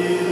you.